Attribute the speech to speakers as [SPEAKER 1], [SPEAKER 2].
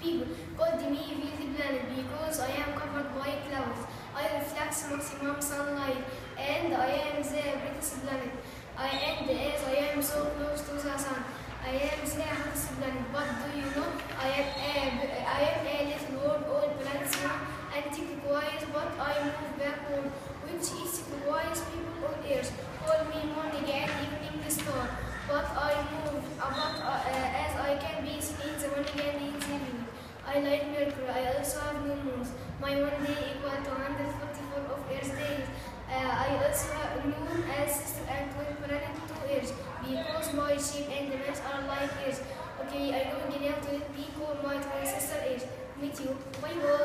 [SPEAKER 1] People called me Wealthy Planet because I am covered by clouds. I reflect maximum sunlight and I am the brightest planet. I and as I am so close to the sun, I am the hottest planet. But do you know I am a, I am a little world, all planets move anti-clockwise, but I move backward, which is clockwise people on Earth. Call me morning and evening star, but I move about I like Mercury. I also have new moons. My one day equal to 144 of Earth's days. Uh, I also have moon as sister and twin planet to Earth because my shape and the mass are like Earth. Okay, I'm going now to be called my twin sister Earth. Meet you. Bye bye.